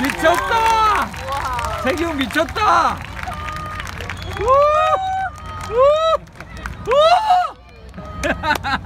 미쳤다! 세기훈 미쳤다! 우! 우! 우!